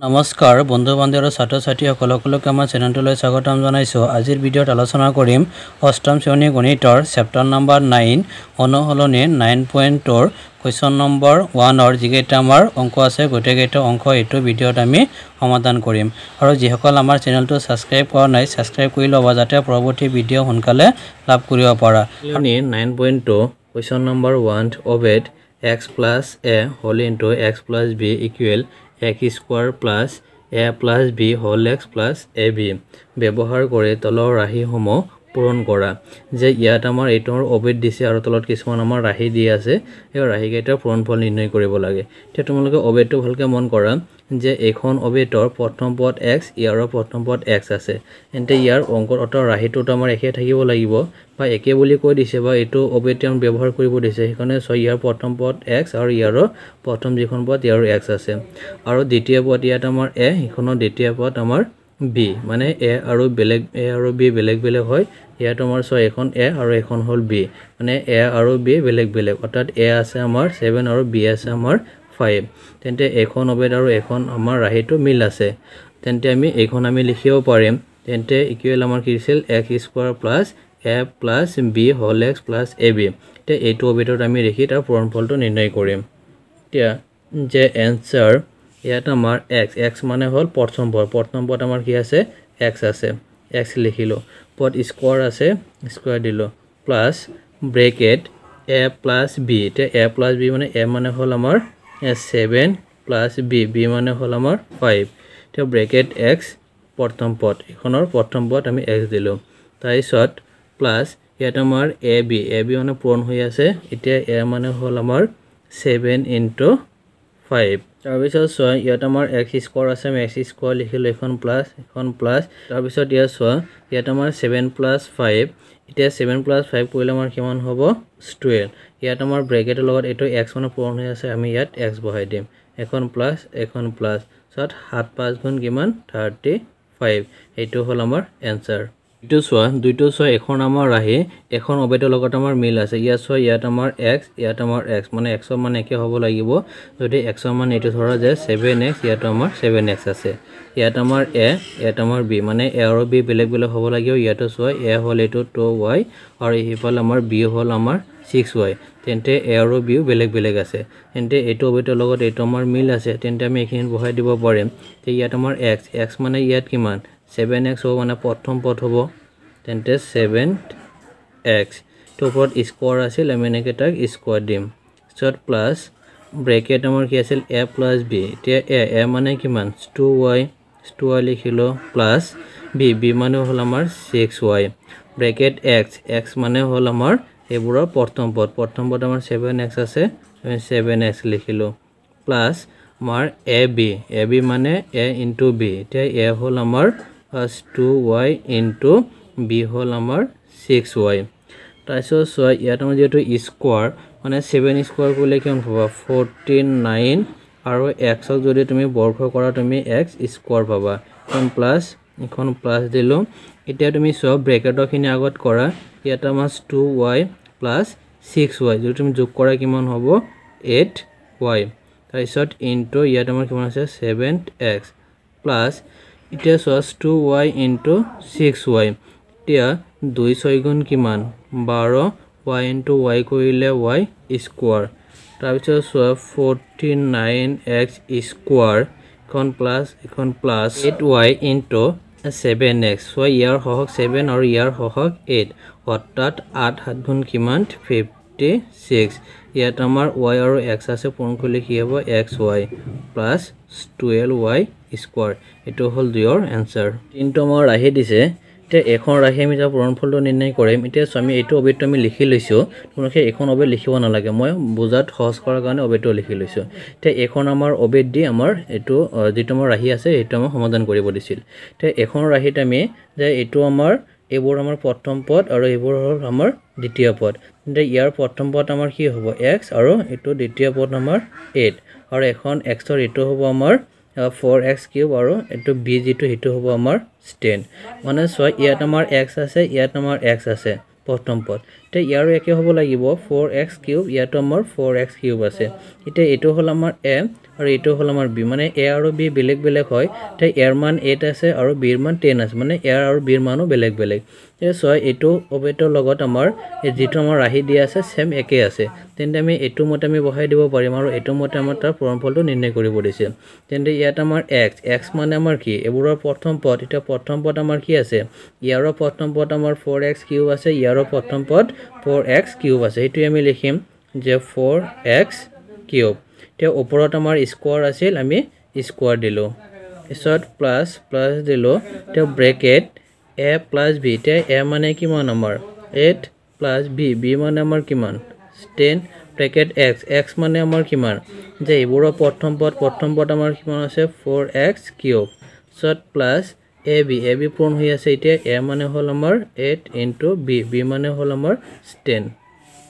নমস্কাৰ বন্ধু বান্ধৱ আৰু ছাত্ৰ ছাত্ৰীসকলক আমাৰ চেনেলটোলৈ স্বাগতম জনাইছোঁ। আজিৰ ভিডিঅ'ত আলোচনা কৰিম অষ্টম শ্ৰেণী গণিতৰ চেপ্টাৰ নম্বৰ নাইন অনুসলনি নাইন পইণ্ট টুৰ কুৱেশ্যন নম্বৰ ওৱানৰ যিকেইটা আমাৰ অংক আছে গোটেইকেইটা অংক এইটো ভিডিঅ'ত আমি সমাধান কৰিম। আৰু যিসকল আমাৰ চেনেলটো ছাবস্ক্ৰাইব কৰা নাই ছাবস্ক্ৰাইব কৰি ল'ব যাতে পৰৱৰ্তী ভিডিঅ' সোনকালে লাভ কৰিব পাৰা। Nine point two question number one অবেদ X plus A whole into X plus B equal X square plus A plus B whole X plus A B. ব্যৱহাৰ কৰি তলৰ ৰাশিসমূহ পূৰণ কৰা যে ইয়াত আমাৰ এইটোৰ অবেদ দিছে আৰু তলত কিছুমান আমাৰ ৰাশি দি আছে সেই ৰাশিকেইটাৰ পূৰণফল নিৰ্ণয় কৰিব লাগে। এতিয়া তোমালোকে অবেদটো ভালকৈ মন কৰা যে এইখন অবেদৰ প্ৰথম পদ এক্স ইয়াৰো প্ৰথম পদ এক্স আছে। তেন্তে ইয়াৰ অংকত অৰ্থাৎ ৰাশিটোতো আমাৰ একে থাকিব লাগিব বা একে বুলি কৈ দিছে বা এইটো অবেদ তেওঁ ব্যৱহাৰ কৰিব দিছে। সেইকাৰণে ছয় ইয়াৰ প্ৰথম পদ এক্স আৰু ইয়াৰো প্ৰথম যিখন পদ ইয়াৰো এক্স আছে। আৰু দ্বিতীয় পদ ইয়াত আমাৰ এ সেইখনৰ দ্বিতীয় পদ আমাৰ বি মানে এ আৰু বেলেগ এ আৰু বি বেলেগ বেলেগ হয়। ইয়াত আমাৰ ছয় এখন এ আৰু এখন হ'ল বি মানে এ আৰু বি বেলেগ বেলেগ অৰ্থাৎ এ আছে আমাৰ ছেভেন আৰু বি আছে আমাৰ ফাইভ তেন্তে এইখন অবেদ আৰু এখন আমাৰ ৰাশিটো মিল আছে। তেন্তে আমি এইখন আমি লিখিব পাৰিম। তেন্তে ইকুৱেল আমাৰ কি দিছিল X square plus A plus B whole X plus A B এতিয়া এইটো অবেদত আমি লিখি তাৰ পূৰণফলটো নিৰ্ণয় কৰিম। এতিয়া যে এনচাৰ ইয়াত আমাৰ এক্স এক্স মানে হ'ল প্ৰথম পদ প্ৰথম পদ আমাৰ কি আছে? এক্স আছে। এক্স লিখিলোঁ। পদ স্কোৱাৰ আছে স্কোৱাৰ দিলোঁ। Plus bracket A plus B এতিয়া এ প্লাছ বি মানে এ মানে হ'ল আমাৰ ছেভেন প্লাছ বি বি মানে হ'ল আমাৰ ফাইভ এতিয়া ব্ৰেকেট এক্স প্ৰথম পদ এইখনৰ প্ৰথম পদ আমি এক্স দিলোঁ। তাৰপিছত প্লাছ ইয়াত আমাৰ এ বি এ বি মানে পূৰণ হৈ আছে। এতিয়া এ মানে হ'ল আমাৰ ছেভেন ইনটু ফাইভ তাৰপিছত চোৱা ইয়াত আমাৰ এক্স স্কোৱাৰ আছে আমি এক্স স্কোৱাৰ লিখিলোঁ এখন প্লাছ এখন প্লাছ তাৰপিছত ইয়াত চোৱা ইয়াত আমাৰ ছেভেন প্লাছ ফাইভ এতিয়া ছেভেন প্লাছ ফাইভ কৰিলে আমাৰ কিমান হ'ব? টুৱেল্ভ ইয়াত আমাৰ ব্ৰেকেটৰ লগত এইটো এক্স মানে পূৰণ হৈ আছে আমি ইয়াত এক্স বহাই দিম এখন প্লাছ এখন প্লাছ চোৱাত সাত পাঁচ গুণ কিমান? থাৰ্টি ফাইভ এইটো হ'ল আমাৰ এনচাৰ এইটো চোৱা দুইটো চোৱা এখন আমাৰ ৰাহি এখন অবেদৰ লগত আমাৰ মিল আছে। ইয়াত চোৱা ইয়াত আমাৰ এক্স ইয়াত আমাৰ এক্স মানে এক্সৰ মান একে হ'ব লাগিব। যদি এক্সৰ মান এইটো ধৰা যায় ছেভেন এক্স ইয়াতো আমাৰ ছেভেন এক্স আছে। ইয়াত আমাৰ এ ইয়াত আমাৰ বি মানে এ আৰু বি বেলেগ বেলেগ হ'ব লাগিব। ইয়াতো চোৱা এ হ'ল এইটো টু ৱাই আৰু সিফালে আমাৰ বি হ'ল আমাৰ ছিক্স ৱাই। তেন্তে এ আৰু বিও বেলেগ বেলেগ আছে। তেন্তে এইটো অবিতৰ লগত এইটো আমাৰ মিল আছে। তেন্তে আমি এইখিনিত বহাই দিব পাৰিম। তে ইয়াত আমাৰ এক্স এক্স মানে ইয়াত কিমান? ছেভেন এক্স হ'ব মানে প্ৰথম পদ হ'ব তেন্তে ছেভেন এক্স টোৰ ওপৰত স্কোৱাৰ আছিল আমি এনেকৈ তাক স্কোৱাৰ দিম। পিছত প্লাছ ব্ৰেকেট আমাৰ কি আছিল? এ প্লাছ বি এতিয়া এ এ মানে কিমান? টু ৱাই টু ৱাই লিখিলোঁ প্লাছ বি বি মানে হ'ল আমাৰ six Y bracket X X মানে হ'ল আমাৰ এইবোৰৰ প্ৰথম পদ। প্ৰথম পদ আমাৰ ছেভেন এক্স আছে আমি ছেভেন এক্স লিখিলোঁ। প্লাছ আমাৰ এ বি এ বি মানে এ ইনটু বি এতিয়া এ হ'ল আমাৰ টু ৱাই ইনটু বি হ'ল আমাৰ ছিক্স ৱাই তাৰপিছত চোৱা ইয়াত আমাৰ যিহেতু স্কোৱাৰ মানে ছেভেন স্কোৱাৰ কৰিলে কিমান পাবা ফৰ্টি নাইন আৰু এক্সক যদি তুমি বৰ্গ কৰা তুমি এক্স স্কোৱাৰ পাবা। এখন প্লাছ এখন প্লাছ দিলোঁ। এতিয়া তুমি চোৱা ব্ৰেকেটৰখিনি আগত কৰা ইয়াত আমাৰ two Y plus six Y যদি তুমি যোগ কৰা কিমান হ'ব? এইট ৱাই তাৰপিছত ইনটু ইয়াত আমাৰ কিমান আছে? ছেভেন এক্স প্লাছ এতিয়া চোৱা two Y into six Y এতিয়া দুই ছয় গুণ কিমান? বাৰ ৱাই ইনটু ৱাই কৰিলে ৱাই স্কোৱাৰ তাৰপিছত চোৱা ফৰ্টি নাইন এক্স স্কোৱাৰ এখন প্লাছ এখন plus eight Y into seven X চোৱা ইয়াৰ সহক ছেভেন আৰু ইয়াৰ সহক এইট অৰ্থাৎ আঠ সাত গুণ কিমান? ফিফটি ছিক্স ইয়াত আমাৰ ৱাই আৰু এক্স আছে পূৰণ কৰিলে কি হ'ব? এক্স ৱাই স্কোৱাৰ এইটো হ'ল দুয়ৰ এনচাৰ কিন্তু আমাৰ ৰাহি দিছে। এতিয়া এখন ৰাশি আমি তাৰ পূৰণফলটো নিৰ্ণয় কৰিম। এতিয়া আমি এইটো অবেদটো আমি লিখি লৈছোঁ। তোমালোকে এইখন অবেদ লিখিব নালাগে। মই বুজাত সহজ কৰাৰ কাৰণে অবেদটো লিখি লৈছোঁ। এতিয়া এইখন আমাৰ অবেদ দি আমাৰ এইটো যিটো আমাৰ ৰাশি আছে সেইটো আমাৰ সমাধান কৰিব দিছিল। এতিয়া এইখন ৰাশিত আমি যে এইটো আমাৰ এইবোৰ আমাৰ প্ৰথম পদ আৰু এইবোৰ হ'ল আমাৰ দ্বিতীয় পদ। তেন্তে ইয়াৰ প্ৰথম পদ আমাৰ কি হ'ব? এক্স আৰু এইটো দ্বিতীয় পদ আমাৰ এইট। আৰু এখন এক্সৰ এইটো হ'ব আমাৰ ফ'ৰ এক্স কিউব আৰু এইটো বি যিটো সেইটো হ'ব আমাৰ টেন। মানে চোৱা ইয়াত আমাৰ এক্স আছে ইয়াত আমাৰ এক্স আছে প্ৰথম পদ। এতিয়া ইয়াৰো একে হ'ব লাগিব ফ'ৰ এক্স কিউব ইয়াতো আমাৰ ফ'ৰ এক্স কিউব আছে। এতিয়া এইটো হ'ল আমাৰ এ আৰু এইটো হ'ল আমাৰ বি মানে এ আৰু বি বেলেগ বেলেগ হয়। এতিয়া এৰ মান এইট আছে আৰু বিৰ মান টেন আছে মানে এৰ আৰু বিৰ মানো বেলেগ বেলেগ। এতিয়া চোৱা এইটো অবেটৰ লগত আমাৰ যিটো আমাৰ ৰাহি দিয়া আছে ছেম একে আছে। তেন্তে আমি এইটো মতে আমি বহাই দিব পাৰিম আৰু এইটো মতে আমাৰ তাৰ পূৰণফলটো নিৰ্ণয় কৰিব দিছে। তেন্তে ইয়াত আমাৰ এক্স এক্স মানে আমাৰ কি? এইবোৰৰ প্ৰথম পদ এতিয়া প্ৰথম পদ আমাৰ কি আছে? ইয়াৰো প্ৰথম পদ আমাৰ ফ'ৰ এক্স কিউব আছে ইয়াৰো প্ৰথম পদ ফ'ৰ এক্স কিউব আছে। সেইটোৱে আমি লিখিম যে ফ'ৰ এক্স কিউব। এতিয়া ওপৰত আমাৰ স্কোৱাৰ আছিল আমি স্কোৱাৰ দিলোঁ। পিছত প্লাছ প্লাছ দিলোঁ। এতিয়া ব্ৰেকেট এ প্লাছ বি এতিয়া এ মানে কিমান আমাৰ? এইট প্লাছ বি বি মানে আমাৰ কিমান? টেন ব্ৰেকেট এক্স এক্স মানে আমাৰ কিমান? যে এইবোৰৰ প্ৰথম পদ প্ৰথম পদ আমাৰ কিমান আছে? ফ'ৰ এক্স কিউব পিছত plus A B A B পূৰণ হৈ আছে। এতিয়া এ মানে হ'ল আমাৰ এইট ইনটু বি বি মানে হ'ল আমাৰ টেন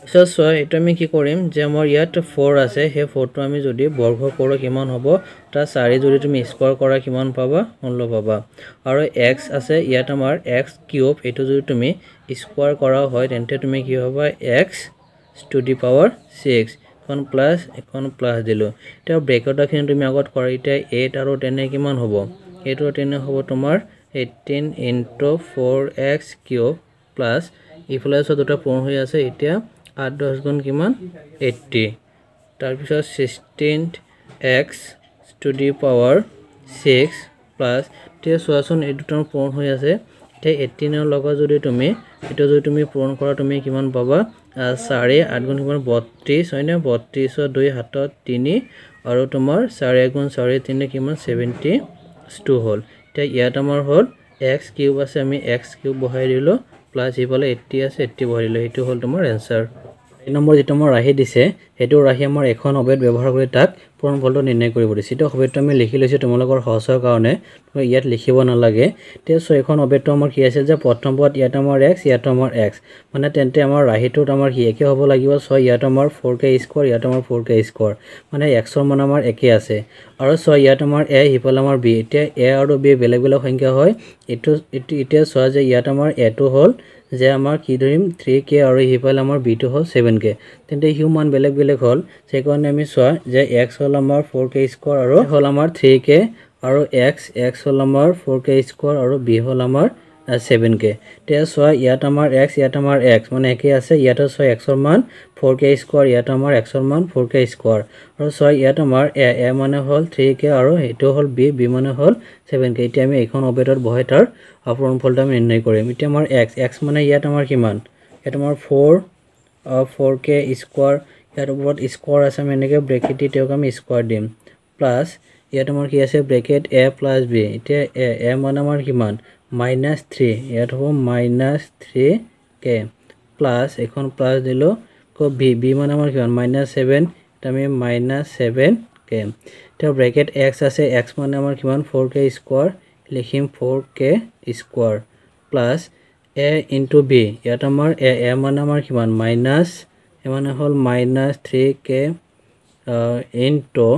পিছত চোৱা এইটো আমি কি কৰিম? যে আমাৰ ইয়াত ফ'ৰ আছে সেই ফ'ৰটো আমি যদি বৰ্গ কৰোঁ কিমান হ'ব? তাৰ চাৰি যদি তুমি স্কোৱাৰ কৰা কিমান পাবা? ষোল্ল পাবা। আৰু এক্স আছে ইয়াত আমাৰ এক্স কিউব এইটো যদি তুমি স্কোৱাৰ কৰা হয় তেন্তে তুমি কি হ'বা X to the power six এখন প্লাছ এখন প্লাছ দিলোঁ। এতিয়া ব্ৰেকেটৰখিনি তুমি আগত কৰা এতিয়া এইট আৰু টেনে কিমান হ'ব? এইট টেনে হ'ব তোমাৰ eighteen into four X cube plus ইফালে চোৱা দুটা পূৰণ হৈ আছে এতিয়া আঠ দহ গুণ কিমান? এইট্টি। তাৰপিছত sixteen X to the power six plus এতিয়া চোৱাচোন এই দুটা পূৰণ হৈ আছে। এতিয়া এইটিনৰ লগত যদি তুমি এইটো যদি তুমি পূৰণ কৰা তুমি কিমান পাবা? চাৰি আঠ গুণ কিমান? বত্ৰিছ হয়নে? বত্ৰিছৰ দুই হাতত তিনি আৰু তোমাৰ চাৰি গুণ চাৰি তিনি কিমান? ছেভেণ্টি টু হ'ল। এতিয়া ইয়াত আমাৰ হ'ল এক্স কিউব আছে আমি এক্স কিউব বহাই দিলোঁ প্লাছ ইফালে এইট্টি আছে এইট্টি বহাই দিলোঁ সেইটো হ'ল তোমাৰ এনচাৰ। এই নম্বৰ যিটো আমাৰ ৰাশি দিছে সেইটো ৰাশি আমাৰ এখন অবেদ ব্যৱহাৰ কৰি তাক পূৰণফলটো নিৰ্ণয় কৰিব দিছে। এতিয়া অবেদটো আমি লিখি লৈছোঁ তোমালোকৰ সহজৰ কাৰণে তোমাক ইয়াত লিখিব নালাগে। এতিয়া চ' এইখন অবেদটো আমাৰ কি আছিল যে প্ৰথম পদ ইয়াত আমাৰ এক্স ইয়াত আমাৰ এক্স মানে তেন্তে আমাৰ ৰাশিটোত আমাৰ কি একে হ'ব লাগিব ছয় ইয়াত আমাৰ ফ'ৰ কে স্কোৱাৰ ইয়াত আমাৰ ফ'ৰ কে স্কোৱাৰ মানে এক্সৰ মান আমাৰ একে আছে। আৰু ছয় ইয়াত আমাৰ এ সিফালে আমাৰ বি এতিয়া এ আৰু বি বেলেগ বেলেগ সংখ্যা হয়। এইটো এতিয়া চোৱা যে ইয়াত আমাৰ এটো হ'ল যে আমাৰ কি ধৰিম থ্ৰী কে আৰু সিফালে আমাৰ বিটো হ'ল ছেভেন কে তেন্তে সিও মান বেলেগ বেলেগ হ'ল। সেইকাৰণে আমি চোৱা যে এক্স হ'ল আমাৰ ফ'ৰ কে স্কোৱাৰ আৰু হ'ল আমাৰ থ্ৰী কে আৰু এক্স এক্স হ'ল আমাৰ ফ'ৰ কে স্কোৱাৰ আৰু বি হ'ল আমাৰ স্কোৱাৰ ইয়াত আমাৰ এক্সৰ মান ফ'ৰ কে স্কোৱাৰ আৰু চোৱা ইয়াত আমাৰ এ এ মানে হ'ল থ্ৰী কে আৰু সেইটো হ'ল বি বি মানে হ'ল ছেভেন কে এতিয়া আমি এইখন অবেদত বহাই তাৰ পূৰণফলটো আমি নিৰ্ণয় কৰিম। এতিয়া আমাৰ এক্স এক্স মানে ইয়াত আমাৰ কিমান? ইয়াত আমাৰ ফ'ৰ ফ'ৰ কে স্কোৱাৰ ইয়াৰ ওপৰত স্কোৱাৰ আছে আমি এনেকৈ ব্ৰেকেট দি তেওঁক আমি স্কোৱাৰ দিম। প্লাছ ইয়াত আমাৰ কি আছে? ব্ৰেকেট এ প্লাছ বি এতিয়া এ এ মানে আমাৰ কিমান? মাইনাছ থ্ৰী ইয়াত হ'ব মাইনাছ থ্ৰী কে প্লাছ এইখন প্লাছ দিলোঁ আকৌ বি বি মানে আমাৰ কিমান? মাইনাছ ছেভেন আমি মাইনাছ ছেভেন কে এতিয়া ব্ৰেকেট এক্স আছে এক্স মানে আমাৰ কিমান? ফ'ৰ কে স্কোৱাৰ লিখিম four K square plus A into B ইয়াত আমাৰ এ এ মানে আমাৰ কিমান? মাইনাছ এ মানে হ'ল মাইনাছ থ্ৰী কে ইনটু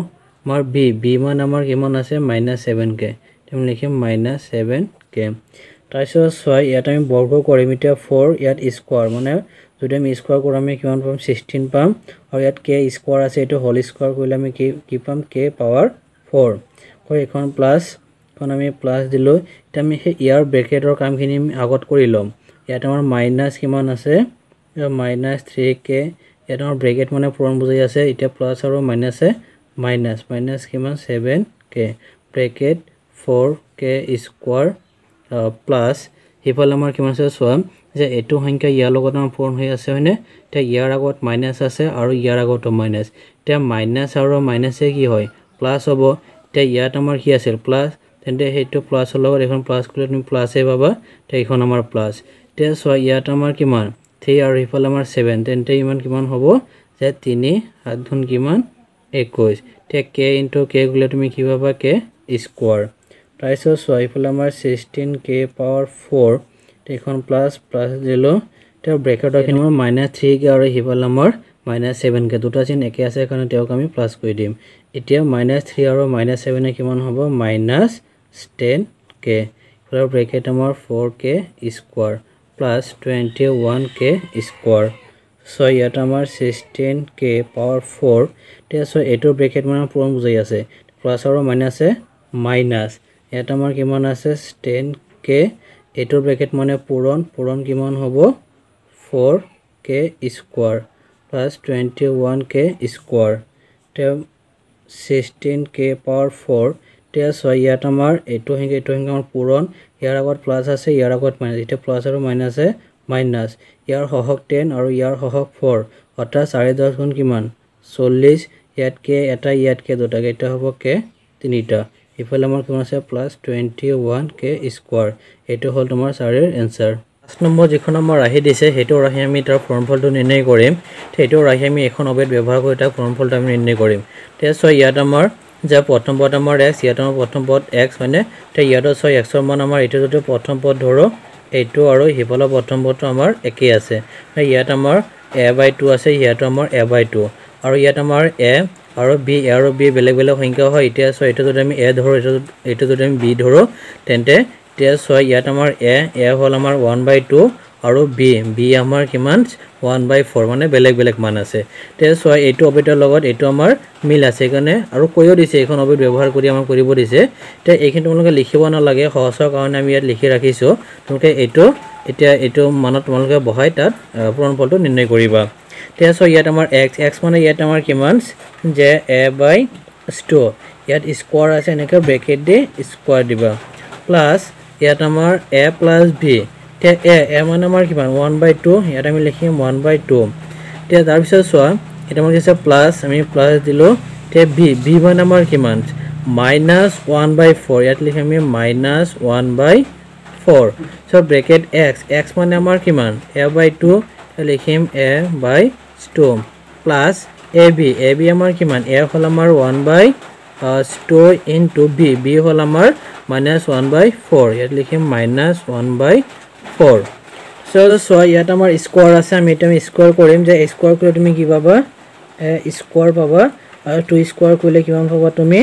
আমাৰ বি বি মানে আমাৰ কিমান আছে? মাইনাছ ছেভেন কে লিখিম মাইনাছ ছেভেন কে তাৰপিছত ছয় ইয়াত আমি বৰ্গ কৰিম এতিয়া ফ'ৰ ইয়াত স্কোৱাৰ মানে যদি আমি স্কোৱাৰ কৰোঁ আমি কিমান পাম? ছিক্সটিন পাম। আৰু ইয়াত কে স্কোৱাৰ আছে এইটো হোল স্কোৱাৰ কৰিলে আমি কি কি পাম? কে পাৱাৰ ফ'ৰ হয় এইখন প্লাছ এখন আমি প্লাছ দিলোঁ। এতিয়া আমি সেই ইয়াৰ ব্ৰেকেটৰ কামখিনি আগত কৰি ল'ম। ইয়াত আমাৰ মাইনাছ কিমান আছে? মাইনাছ থ্ৰী কে ইয়াত আমাৰ ব্ৰেকেট মানে পূৰণ বুজাই আছে। এতিয়া প্লাছ আৰু মাইনাছে মাইনাছ মাইনাছ কিমান? Seven K bracket four K square plus সিফালে আমাৰ কিমান আছে চোৱা যে এইটো সংখ্যা ইয়াৰ লগত আমাৰ পূৰণ হৈ আছে হয়নে? এতিয়া ইয়াৰ আগত মাইনাছ আছে আৰু ইয়াৰ আগতো মাইনাছ এতিয়া মাইনাছ আৰু মাইনাছে কি হয়? প্লাছ হ'ব। এতিয়া ইয়াত আমাৰ কি আছিল? প্লাছ তেন্তে সেইটো প্লাছৰ লগত এইখন প্লাছ কৰিলে তুমি প্লাছেই পাবা। এতিয়া এইখন আমাৰ প্লাছ এতিয়া চোৱা ইয়াত আমাৰ কিমান? থ্ৰী আৰু সিফালে আমাৰ ছেভেন তেন্তে ইমান কিমান হ'ব? যে তিনি সাত গুণ কিমান? একৈছ এতিয়া কে ইনটু কে গ'লে তুমি কি পাবা? কে স্কোৱাৰ তাৰপিছত চোৱা এইফালে আমাৰ ছিক্সটিন কে পাৱাৰ ফ'ৰ এইখন প্লাছ প্লাছ দিলোঁ। এতিয়া ব্ৰেকেটৰখিনি আমাৰ মাইনাছ থ্ৰী কে আৰু সিফালে আমাৰ মাইনাছ ছেভেন কে দুটা চিন একে আছে কাৰণে তেওঁক আমি প্লাছ কৰি দিম। এতিয়া মাইনাছ থ্ৰী আৰু মাইনাছ ছেভেনে কিমান হ'ব? মাইনাছ টেন কে ইফালে ব্ৰেকেট আমাৰ four K square plus twenty one K square চ' ইয়াত আমাৰ ছিক্সটিন কে পাৱাৰ ফ'ৰ এতিয়া চ' এইটোৰ ব্ৰেকেট মানে পূৰণ বুজাই আছে। প্লাছ আৰু মাইনাছে মাইনাছ ইয়াত আমাৰ কিমান আছে? Ten K. এইটোৰ ব্ৰেকেট মানে পূৰণ। পূৰণ কিমান হ'ব? Four K square plus twenty one K square. তেওঁ ছিক্সটিন কে পাৱাৰ ফ'ৰ। এতিয়া চোৱা ইয়াত আমাৰ এইটো সংখ্যা এইটো সংখ্যা আমাৰ পূৰণ। ইয়াৰ আগত প্লাছ আছে ইয়াৰ আগত মাইনাছ এতিয়া প্লাছ আৰু মাইনাছে মাইনাছ ইয়াৰ সহক টেন আৰু ইয়াৰ সহক ফ'ৰ অৰ্থাৎ চাৰি দহ গুণ কিমান? চল্লিছ ইয়াতকৈ এটা ইয়াতকৈ এতিয়া হ'ব কে তিনিটা। ইফালে আমাৰ কিমান আছে plus twenty one k square এইটো হ'ল তোমাৰ চাৰিৰ এনচাৰ পাঁচ নম্বৰ যিখন আমাৰ ৰাশি দিছে সেইটো ৰাশি আমি তাৰ ফৰ্মফলটো নিৰ্ণয় কৰিম। সেইটো ৰাশি আমি এখন অবেদ ব্যৱহাৰ কৰি তাৰ ফৰ্মফলটো আমি নিৰ্ণয় কৰিম। তেতিয়া চোৱা ইয়াত আমাৰ যে প্ৰথম পদ আমাৰ এক্স ইয়াত আমাৰ প্ৰথম পদ এক্স হয়নে? তেতিয়া ইয়াতো ছয় এক্সৰ মান আমাৰ এইটো যদি প্ৰথম পদ ধৰোঁ এইটো আৰু সিফালৰ প্ৰথম পদটো আমাৰ একেই আছে। ইয়াত আমাৰ এ বাই টু আছে ইয়াতো আমাৰ এ বাই টু আৰু ইয়াত আমাৰ এ আৰু বি এ আৰু বি বেলেগ বেলেগ সংখ্যা হয় এতিয়া চোৱা এইটো যদি আমি এ ধৰোঁ এইটো এইটো যদি আমি বি ধৰোঁ তেন্তে এতিয়া চোৱা ইয়াত আমাৰ এ এ হ'ল আমাৰ ওৱান বাই টু আৰু বি বি আমাৰ কিমান? ওৱান বাই ফ'ৰ মানে বেলেগ বেলেগ মান আছে। এতিয়া চোৱা এইটো অবিতৰ লগত এইটো আমাৰ মিল আছে সেইকাৰণে আৰু কৈও দিছে এইখন অবিত ব্যৱহাৰ কৰি আমাক কৰিব দিছে। এতিয়া এইখিনি তোমালোকে লিখিব নালাগে সহজৰ কাৰণে আমি ইয়াত লিখি ৰাখিছোঁ। তোমালোকে এইটো এতিয়া এইটো মানত তোমালোকে বহাই তাত পূৰণফলটো নিৰ্ণয় কৰিবা। এতিয়া চোৱা ইয়াত আমাৰ এক্স এক্স মানে ইয়াত আমাৰ কিমান যে এ বাই টু ইয়াত স্কোৱাৰ আছে এনেকৈ ব্ৰেকেট দি স্কোৱাৰ দিবা প্লাছ ইয়াত আমাৰ এ প্লাছ ভি এতিয়া এ এ মানে আমাৰ কিমান ওৱান বাই টু ইয়াত আমি লিখিম ওৱান বাই টু এতিয়া তাৰপিছত চোৱা এতিয়া আমাৰ কি আছে প্লাছ আমি প্লাছ দিলোঁ এতিয়া ভি ভি মানে আমাৰ কিমান মাইনাছ ওৱান বাই ফ'ৰ ইয়াত লিখিম আমি minus one by four so' bracket x x মানে আমাৰ কিমান এ বাই টু লিখিম a by two plus a b a b আমাৰ কিমান? এ হ'ল আমাৰ one by two in two b b হ'ল আমাৰ মাইনাছ ওৱান বাই ফ'ৰ ইয়াত লিখিম minus one by four so' চোৱা ইয়াত আমাৰ স্কোৱাৰ আছে। আমি এতিয়া আমি স্কোৱাৰ কৰিম যে স্কোৱাৰ কৰিলে তুমি কি পাবা? স্কোৱাৰ পাবা। আৰু টু স্কোৱাৰ কৰিলে কিমান পাবা তুমি?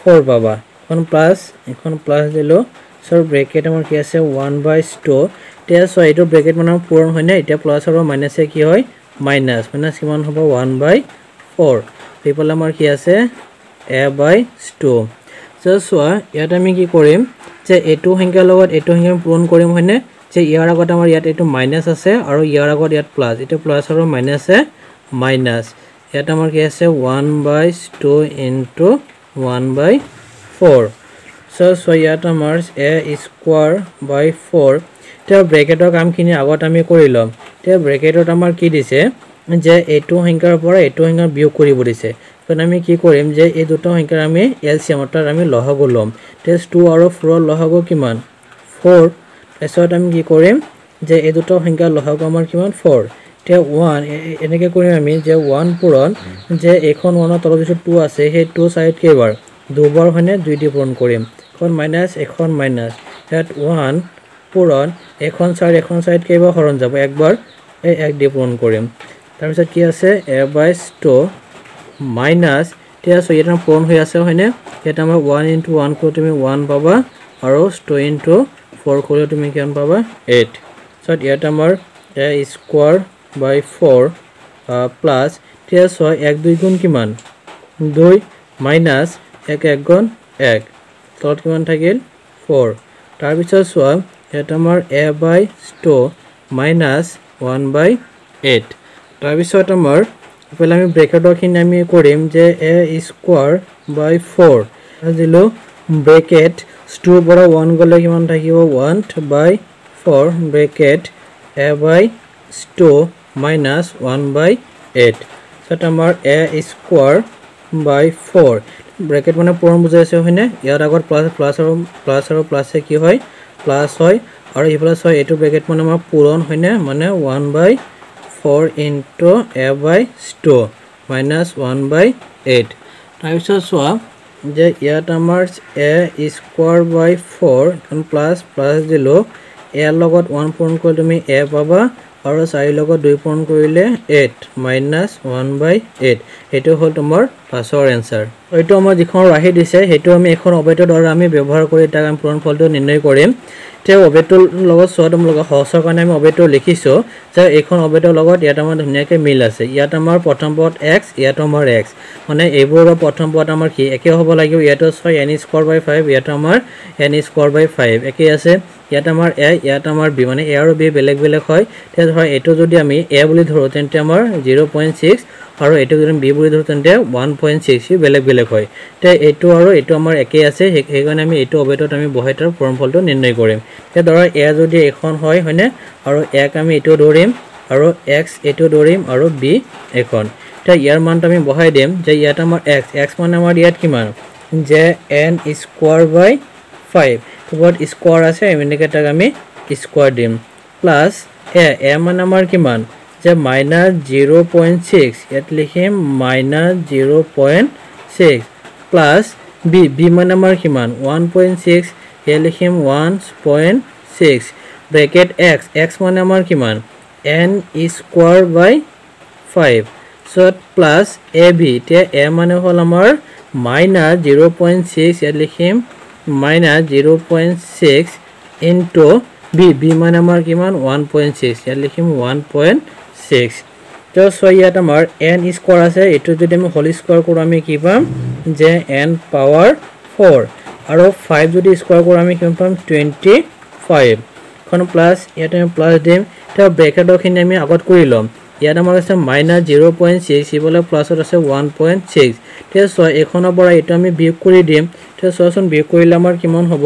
ফ'ৰ পাবা। এখন প্লাছ এখন প্লাছ দিলোঁ। চ' ব্ৰেকেট আমাৰ কি আছে? ওৱান বাই টু এতিয়া চোৱা এইটো ব্ৰেকেট মানে পূৰণ হয়নে এতিয়া প্লাছ আৰু মাইনাছে কি হয়? মাইনাছ মাইনাছ কিমান হ'ব? ওৱান বাই ফ'ৰ সেইফালে আমাৰ কি আছে? এ বাই টু চ' চোৱা ইয়াত আমি কি কৰিম? যে এইটো সংখ্যাৰ লগত এইটো সংখ্যা পূৰণ কৰিম হয়নে? যে ইয়াৰ আগত আমাৰ ইয়াত এইটো মাইনাছ আছে আৰু ইয়াৰ আগত ইয়াত প্লাছ এইটো প্লাছ আৰু মাইনাছে মাইনাছ ইয়াত আমাৰ কি আছে? One by two into one by four so' so' ইয়াত আমাৰ এ স্কুৱাৰ বাই ফ'ৰ এতিয়া ব্ৰেকেটৰ কামখিনি আগত আমি কৰি ল'ম। এতিয়া ব্ৰেকেটত আমাৰ কি দিছে? যে এইটো সংখ্যাৰ পৰা এইটো সংখ্যাৰ বিয়োগ কৰিব দিছে। কাৰণ আমি কি কৰিম যে এই দুটা সংখ্যাৰ আমি এল চি এম অৰ্থাৎ আমি লহাগু ল'ম। টেষ্ট টু আৰু ফ'ৰৰ লহাগু কিমান? ফ'ৰ। তাৰপিছত আমি কি কৰিম যে এই দুটা সংখ্যাৰ লহাগু আমাৰ কিমান? ফ'ৰ। এতিয়া ওৱান এনেকৈ কৰিম আমি যে ওৱান পূৰণ যে এইখন ওৱানৰ তলত যিটো টু আছে সেই টু চাইড কেইবাৰ? দুবাৰ হয়নে? দুই দি পূৰণ কৰিম। এখন মাইনাছ এখন মাইনাছ। ইয়াত ওৱান পূৰণ এখন চাইড এখন চাইড কেইবাৰ হৰণ যাব। একবাৰ এই এক দি পূৰণ কৰিম। তাৰপিছত কি আছে? এ বাই টু মাইনাছ এতিয়া চোৱা ইয়াত আমাৰ পূৰণ হৈ আছে হয়নে? ইয়াত আমাৰ ওৱান ইণ্টু ওৱান কৰি তুমি ওৱান পাবা আৰু টু ইণ্টু ফ'ৰ কৰিলে তুমি কিমান পাবা? এইট। তাৰপিছত ইয়াত আমাৰ A square by four plus এতিয়া চোৱা এক দুই গুণ কিমান? দুই মাইনাছ এক এক গুণ এক। তলত কিমান থাকিল? ফ'ৰ। তাৰপিছত চোৱা ইয়াত আমাৰ A by two minus one by eight তাৰপিছত আমাৰ ইফালে আমি ব্ৰেকেটৰখিনি আমি কৰিম যে এ স্কুৱাৰ বাই ফ'ৰ দিলোঁ ব্ৰেকেট টুৰ পৰা ওৱান গ'লে কিমান থাকিব? One by four bracket A by two minus one by eight তাৰপিছত আমাৰ A square by four bracket মানে পূৰণ বুজাইছে হয়নে ইয়াৰ আগত প্লাছ প্লাছ আৰু প্লাছ আৰু প্লাছে কি হয়? প্লাছ হয়। আৰু ইফালে ছয় এইটো ব্ৰেকেট মানে আমাৰ পূৰণ হয়নে? মানে one by four into a by two minus one by eight তাৰপিছত চোৱা যে ইয়াত আমাৰ a square by four plus plus দিলোঁ। ইয়াৰ লগত ওৱান পূৰণ কৰি তুমি এ পাবা আৰু চাৰিৰ লগত দুই পূৰণ কৰিলে eight minus one by eight এইটো হ'ল তোমাৰ পাছৰ এনচাৰ এইটো আমাৰ যিখন ৰাশি দিছে সেইটো আমি এখন অবেটৰ দ্বাৰা আমি ব্যৱহাৰ কৰি তাক আমি পূৰণ ফলটো নিৰ্ণয় কৰিম। এতিয়া অবেটটোৰ লগত চোৱাটো লগত সহজৰ কাৰণে আমি অবেটটো লিখিছোঁ যে এইখন অবেটৰ লগত ইয়াত আমাৰ ধুনীয়াকৈ মিল আছে। ইয়াত আমাৰ প্ৰথম পদ এক্স ইয়াতো আমাৰ এক্স মানে এইবোৰৰ প্ৰথম পদ আমাৰ কি? একে হ'ব লাগিব ইয়াতো ছয় এন স্কোৱাৰ বাই ফাইভ ইয়াতো আমাৰ এন স্কোৱাৰ বাই ফাইভ একেই আছে ইয়াত আমাৰ এ ইয়াত আমাৰ বি মানে এ আৰু বি বেলেগ বেলেগ হয়। তেতিয়া ধৰা এইটো যদি আমি এ বুলি ধৰোঁ তেন্তে আমাৰ জিৰ' পইণ্ট ছিক্স আৰু এইটো যদি বি বুলি ধৰোঁ তেন্তে ওৱান পইণ্ট ছিক্স বেলেগ বেলেগ হয়। এতিয়া এইটো আৰু এইটো আমাৰ একেই আছে সেইকাৰণে আমি এইটো অবেটত আমি বহাই তাৰ ফলটো নিৰ্ণয় কৰিম। এতিয়া ধৰা এ যদি এখন হয় হয়নে? আৰু এক আমি এইটো ধৰিম আৰু এক্স এইটো ধৰিম আৰু বি এখন। এতিয়া ইয়াৰ মানটো আমি বহাই দিম যে ইয়াত আমাৰ এক্স এক্স মানে আমাৰ ইয়াত কিমান? যে এন স্কোৱাৰ বাই ফাইভ। ওপৰত স্কোৱাৰ আছে এনেকৈ তাক আমি স্কোৱাৰ দিম। প্লাছ এ এ মানে আমাৰ কিমান? যে মাইনাছ জিৰ' পইণ্ট ছিক্স ইয়াত লিখিম minus zero' point six plus b b মানে আমাৰ কিমান ওৱান পইণ্ট ছিক্স ইয়াত লিখিম one point six bracket x x মানে আমাৰ কিমান এন স্কোৱাৰ বাই ফাইভ ছত প্লাছ এ বি এতিয়া এ মানে হ'ল আমাৰ মাইনাছ জিৰ' পইণ্ট ছিক্স ইয়াত লিখিম minus zero' point six into b b মানে আমাৰ কিমান ওৱান পইণ্ট ছিক্স ইয়াত লিখিম ওৱান পইণ্ট ছিক্স তো চোৱা ইয়াত আমাৰ এন স্কোৱাৰ আছে। এইটো যদি আমি হোল স্কোৱাৰ কৰোঁ আমি কি পাম? যে এন পাৱাৰ ফ'ৰ আৰু ফাইভ যদি স্কোৱাৰ কৰোঁ আমি কিমান পাম? টুৱেণ্টি ফাইভ এখন প্লাছ ইয়াত আমি প্লাছ দিম। এতিয়া ব্ৰেকেটৰখিনি আমি আগত কৰি ল'ম। ইয়াত আমাৰ আছে মাইনাছ জিৰ' পইণ্ট ছিক্স ইফালে প্লাছত আছে ওৱান পইণ্ট ছিক্স এতিয়া চোৱা এইখনৰ পৰা এইটো আমি বিয়োগ কৰি দিম। এতিয়া চোৱাচোন বিয়োগ কৰিলে আমাৰ কিমান হ'ব?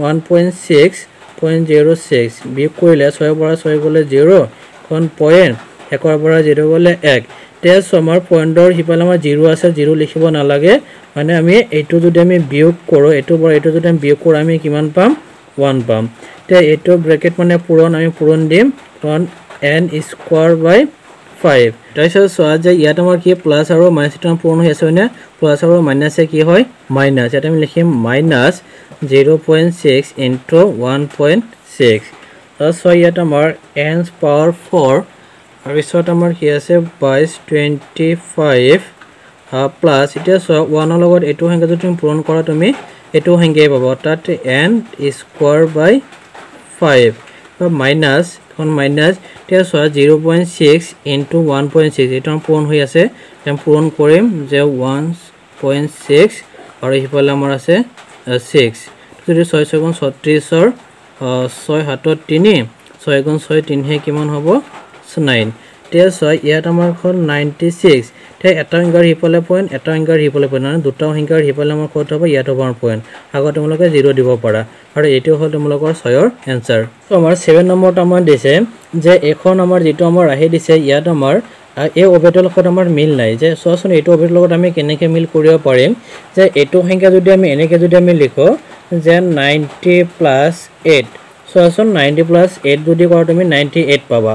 One point six point zero' six বিয়োগ কৰিলে ছয়ৰ পৰা ছয় গ'লে জিৰ' এখন পইণ্ট একৰ পৰা জিৰ' গ'লে এক। চোৱা আমাৰ পইণ্টৰ সিফালে আমাৰ জিৰ' আছে জিৰ' লিখিব নালাগে। মানে আমি এইটো যদি আমি বিয়োগ কৰোঁ এইটোৰ পৰা এইটো যদি আমি বিয়োগ কৰোঁ আমি কিমান পাম? ওৱান পাম। এতিয়া এইটো ব্ৰেকেট মানে পূৰণ আমি পূৰণ দিম। কাৰণ এন স্কোৱাৰ বাই ফাইভ। তাৰপিছত চোৱা যে ইয়াত আমাৰ কি প্লাছ আৰু মাইনাছটো পূৰণ হৈ আছে হয়নে? প্লাছ আৰু মাইনাছে কি হয়? মাইনাছ। ইয়াত আমি লিখিম minus zero' point six into one point six. তাৰপিছত চোৱা ইয়াত আমাৰ এন পাৱাৰ ফ'ৰ তাৰপিছত আমাৰ কি আছে বাইছ টুৱেণ্টি ফাইভ প্লাছ এতিয়া চোৱা ওৱানৰ লগত এইটো সংখ্যা যদি তুমি পূৰণ কৰা তুমি এইটো সংখ্যাই পাব। তাত n square by five minus এখন মাইনাছ এতিয়া চোৱা zero' point six into one point six এইটো আমাৰ পূৰণ হৈ আছে। পূৰণ কৰিম যে ওৱান পইণ্ট ছিক্স আৰু সিফালে আমাৰ আছে ছিক্স। যদি ছয় ছয়গুণ ছত্ৰিছৰ ছয় সাতত তিনি ছয় গুণ ছয় তিনিহে কিমান হ'ব? নাইন। এতিয়া ছয় ইয়াত আমাৰ হ'ল নাইণ্টি ছিক্স এতিয়া এটা সংখ্যাৰ সিফালে পইণ্ট এটা সংখ্যাৰ সিফালে পইণ্ট মানে দুটা সংখ্যাৰ সিফালে আমাৰ ক'ত হ'ব? ইয়াত হ'ব আমাৰ পইণ্ট আগত তোমালোকে জিৰ' দিব পাৰা। আৰু এইটো হ'ল তোমালোকৰ ছয়ৰ এনচাৰ ত' আমাৰ ছেভেন নম্বৰত আমাৰ দিছে যে এইখন আমাৰ যিটো আমাৰ ৰাহি দিছে ইয়াত আমাৰ এই অবেটৰ লগত আমাৰ মিল নাই। যে চোৱাচোন এইটো অবেটৰ লগত আমি কেনেকৈ মিল কৰিব পাৰিম? যে এইটো সংখ্যা যদি আমি এনেকৈ যদি আমি লিখোঁ যে নাইণ্টি প্লাছ এইট চোৱাচোন নাইণ্টি প্লাছ এইট যদি কৰা তুমি নাইণ্টি এইট পাবা।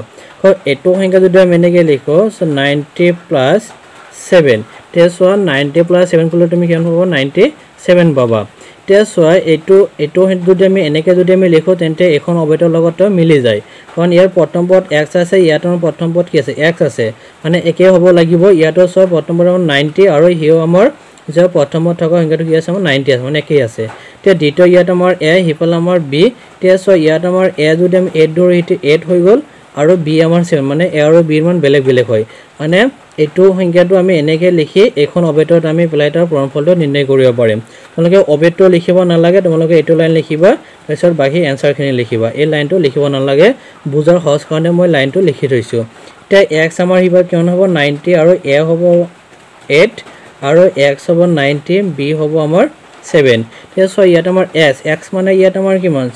এইটো সংখ্যা যদি আমি এনেকৈ লিখোঁ চ' নাইণ্টি প্লাছ ছেভেন তেতিয়া চোৱা নাইণ্টি প্লাছ ছেভেন কৰিলে তুমি কিমান পাবা? নাইণ্টি ছেভেন পাবা। এতিয়া চোৱা এইটো এইটো যদি আমি এনেকৈ যদি আমি লিখোঁ তেন্তে এইখন অবেটৰ লগত মিলি যায়। কাৰণ ইয়াৰ প্ৰথম পদ এক্স আছে ইয়াত আমাৰ প্ৰথম পদ কি আছে? এক্স আছে। মানে একেই হ'ব লাগিব ইয়াতো চোৱা প্ৰথম পদ আমাৰ নাইণ্টি আৰু সিও আমাৰ যে প্ৰথমত থকা সংখ্যাটো কি আছে আমাৰ নাইণ্টি আছে মানে একেই আছে। এতিয়া দ্বিতীয় ইয়াত আমাৰ এ সিফালে আমাৰ বি এতিয়া চোৱা ইয়াত আমাৰ এ যদি আমি এইট ধৰোঁ সেইটো এইট হৈ গ'ল আৰু বি আমাৰ ছেভেন মানে এ আৰু বিৰ মান বেলেগ বেলেগ হয়। মানে এইটো সংখ্যাটো আমি এনেকৈ লিখি এইখন অবেটত আমি পেলাই তাৰ ফলটো নিৰ্ণয় কৰিব পাৰিম। তোমালোকে অবেটটো লিখিব নালাগে তোমালোকে এইটো লাইন লিখিবা তাৰপিছত বাকী এনচাৰখিনি লিখিবা। এই লাইনটো লিখিব নালাগে বুজাৰ সহজ কাৰণে মই লাইনটো লিখি থৈছোঁ। এতিয়া এক্স আমাৰ সিবাৰ কিমান হ'ব নাইণ্টি আৰু এ হ'ব এইট আৰু এক্স হ'ব নাইণ্টি বি হ'ব আমাৰ ছেভেন। এতিয়া চোৱা ইয়াত আমাৰ এছ এক্স মানে ইয়াত আমাৰ কিমান?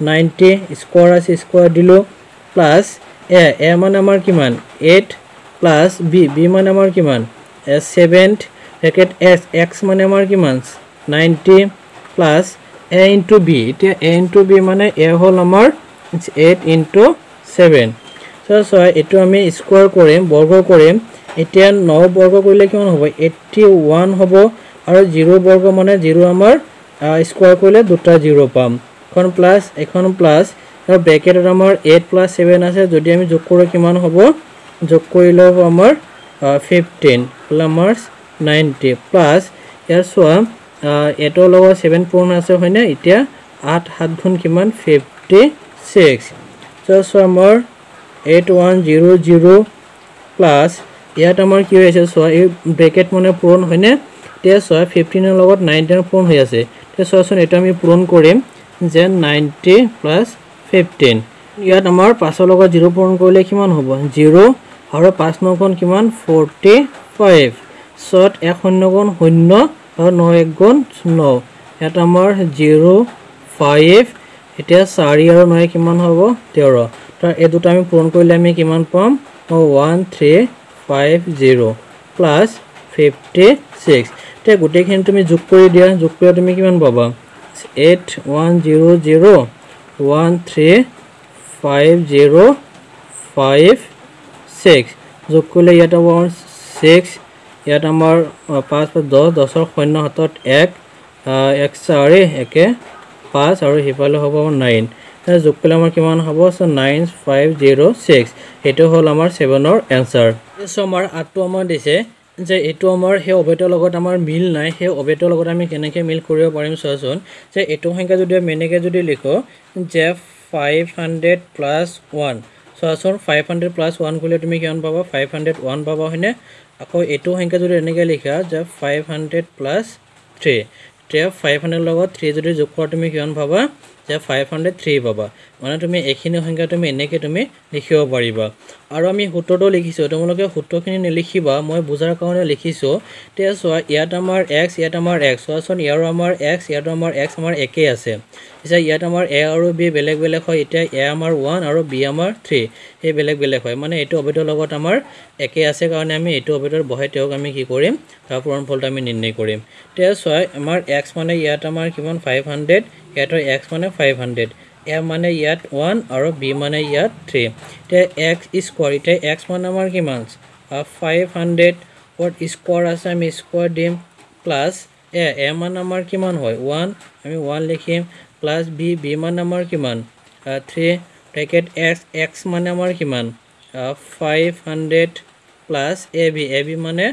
নাইণ্টি স্কোৱাৰ আছে স্কোৱাৰ দিলোঁ প্লাছ এ এ মানে আমাৰ কিমান? এইট প্লাছ বি বি মানে আমাৰ কিমান? S seventh bracket s x মানে আমাৰ কিমান? Ninety plus a into b. এতিয়া এ ইনটু বি মানে এ হ'ল আমাৰ এইট ইনটু ছেভেন। চ' চোৱা এইটো আমি স্কোৱাৰ কৰিম বৰ্গ কৰিম। এতিয়া ন বৰ্গ কৰিলে কিমান হ'ব? এইট্টি ওৱান হ'ব আৰু জিৰ' বৰ্গ মানে জিৰ' আমাৰ স্কোৱাৰ কৰিলে দুটা জিৰ' পাম। এখন প্লাছ এখন প্লাছ আৰু ব্ৰেকেটত আমাৰ এইট প্লাছ ছেভেন আছে যদি আমি যোগ কৰোঁ কিমান হ'ব? যোগ কৰিলে হ'ব আমাৰ ফিফটিন আমাৰ নাইণ্টি প্লাছ ইয়াৰ চোৱা এইটোৰ লগত ছেভেন পূৰণ আছে হয়নে? এতিয়া আঠ সাত গুণ কিমান? ফিফটি ছিক্স চ' চোৱা মোৰ eight one zero' zero' plus ইয়াত আমাৰ কি হৈ আছে চোৱা এই ব্ৰেকেট মানে পূৰণ হয়নে? এতিয়া চোৱা ফিফটিনৰ লগত নাইনটিনৰ পূৰণ হৈ আছে। এতিয়া চোৱাচোন এইটো আমি পূৰণ কৰিম যে নাইণ্টি প্লাছ ফিফটিন ইয়াত আমাৰ পাঁচৰ লগত জিৰ' পূৰণ কৰিলে কিমান হ'ব? জিৰ' আৰু পাঁচ নগুণ কিমান? ফৰ্টি ফাইভ চত এক শূন্য গুণ শূন্য আৰু ন এক গুণ ন। ইয়াত আমাৰ জিৰ' ফাইভ এতিয়া চাৰি আৰু নয়ে কিমান হ'ব? তেৰ। তাৰ এই দুটা আমি পূৰণ কৰিলে আমি কিমান পাম? One three five zero' plus fifty six এতিয়া গোটেইখিনি তুমি যোগ কৰি দিয়া। যোগ কৰিলে তুমি কিমান পাবা? Eight one zero' zero' one three five zero' five six যোগ কৰিলে ইয়াত হ'ব ছিক্স ইয়াত আমাৰ পাঁচ দহ দহৰ শূন্য হাতত এক এক চাৰি একে পাঁচ আৰু সিফালে হ'ব আমাৰ নাইন যোগ কৰিলে আমাৰ কিমান হ'ব? নাইন ফাইভ জিৰ' ছিক্স এইটো হ'ল আমাৰ ছেভেনৰ এনচাৰ চ' আমাৰ আঠটো আমাৰ দিছে। যে এইটো আমাৰ সেই অবেটৰ লগত আমাৰ মিল নাই। সেই অবেটৰ লগত আমি কেনেকৈ মিল কৰিব পাৰিম চোৱাচোন। যে এইটো সংখ্যা যদি আমি এনেকৈ যদি লিখোঁ যে ফাইভ হাণ্ড্ৰেড প্লাছ ওৱান চোৱাচোন ফাইভ হাণ্ড্ৰেড প্লাছ ওৱান কৰিলে তুমি কিমান পাবা? ফাইভ হাণ্ড্ৰেড ওৱান পাবা হয়নে? আকৌ এইটো সংখ্যা যদি এনেকৈ লিখা যে ফাইভ হাণ্ড্ৰেড প্লাছ থ্ৰী তেতিয়া ফাইভ হাণ্ড্ৰেড লগত থ্ৰী যদি যোগ কৰা তুমি কিমান পাবা? যে ফাইভ হাণ্ড্ৰেড থ্ৰী পাবা। মানে তুমি এইখিনি সংখ্যা তুমি এনেকৈ তুমি লিখিব পাৰিবা। আৰু আমি সূত্ৰটো লিখিছোঁ তোমালোকে সূত্ৰখিনি নিলিখিবা মই বুজাৰ কাৰণে লিখিছোঁ তেতিয়া চোৱা ইয়াত আমাৰ এক্স ইয়াত আমাৰ এক্স চোৱাচোন ইয়াৰো আমাৰ এক্স ইয়াতো আমাৰ এক্স আমাৰ একেই আছে। পিছে ইয়াত আমাৰ এ আৰু বি বেলেগ বেলেগ হয় এতিয়া এ আমাৰ ওৱান আৰু বি আমাৰ থ্ৰী সেই বেলেগ বেলেগ হয়। মানে এইটো অবেটৰ লগত আমাৰ একে আছে কাৰণে আমি এইটো অবেটৰ বহাই তেওঁক আমি কি কৰিম তাৰ পূৰণ ফলটো আমি নিৰ্ণয় কৰিম। তেতিয়া চোৱা আমাৰ এক্স মানে ইয়াত আমাৰ কিমান? ফাইভ হাণ্ড্ৰেড ইয়াতৰ এক্স মানে ফাইভ হাণ্ড্ৰেড এ মানে ইয়াত ওৱান আৰু বি মানে ইয়াত থ্ৰী এতিয়া এক্স স্কোৱাৰ এতিয়া এক্স মানে আমাৰ কিমান? ফাইভ হাণ্ড্ৰেড স্কোৱাৰ আছে আমি স্কোৱাৰ দিম প্লাছ এ এ মানে আমাৰ কিমান হয়? ওৱান আমি ওৱান লিখিম প্লাছ বি বি মানে আমাৰ কিমান? থ্ৰী ব্ৰেকেট এক্স এক্স মানে আমাৰ কিমান? Five hundred plus A B A B মানে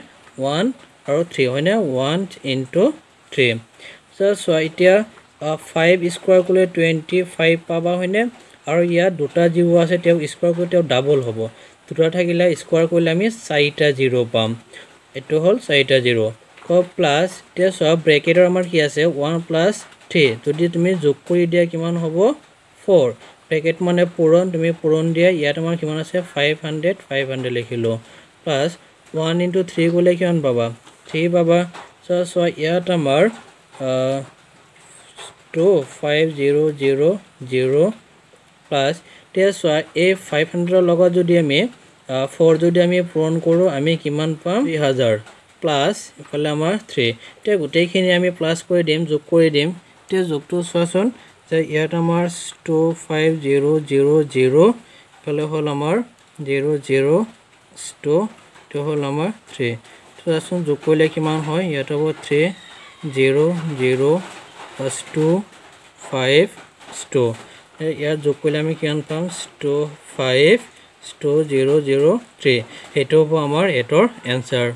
ওৱান আৰু থ্ৰী হয়নে? ওৱান ইনটু থ্ৰী চ' চোৱা এতিয়া ফাইভ স্কুৱাৰ কৰিলে টুৱেণ্টি ফাইভ পাবা হয়নে? আৰু ইয়াত দুটা জিৰ' আছে তেওঁ স্কুৱাৰ কৰি তেওঁ ডাবল হ'ব। দুটা থাকিলে স্কুৱাৰ কৰিলে আমি চাৰিটা জিৰ' পাম। এইটো হ'ল চাৰিটা জিৰ' প্লাছ এতিয়া চোৱা ব্ৰেকেটৰ আমাৰ কি আছে? ওৱান প্লাছ থ্ৰী যদি তুমি যোগ কৰি দিয়া কিমান হ'ব? ফ'ৰ ব্ৰেকেট মানে পূৰণ তুমি পূৰণ দিয়া ইয়াত আমাৰ কিমান আছে? ফাইভ হাণ্ড্ৰেড ফাইভ হাণ্ড্ৰেড লিখিলোঁ। প্লাছ ওৱান ইনটু থ্ৰী কৰিলে কিমান পাবা? থ্ৰী পাবা। চ' চোৱা ইয়াত আমাৰ two five zero' zero' zero' plus এতিয়া চোৱা এই ফাইভ হাণ্ড্ৰেডৰ লগত যদি আমি ফ'ৰ যদি আমি পূৰণ কৰোঁ আমি কিমান পাম? দুই হাজাৰ প্লাছ ইফালে আমাৰ থ্ৰী এতিয়া গোটেইখিনি আমি প্লাছ কৰি দিম যোগ কৰি দিম। এতিয়া যোগটো চোৱাচোন যে ইয়াত আমাৰ two five zero' zero' zero' ইফালে হ'ল আমাৰ জিৰ' জিৰ' টু এইটো হ'ল আমাৰ থ্ৰী চোৱাচোন যোগ কৰিলে কিমান হয়? ইয়াত হ'ব three zero' zero' two five two ইয়াত যোগ কৰিলে আমি কিমান পাম? Two five two zero' zero' three. সেইটো হ'ব আমাৰ এইটৰ এনচাৰ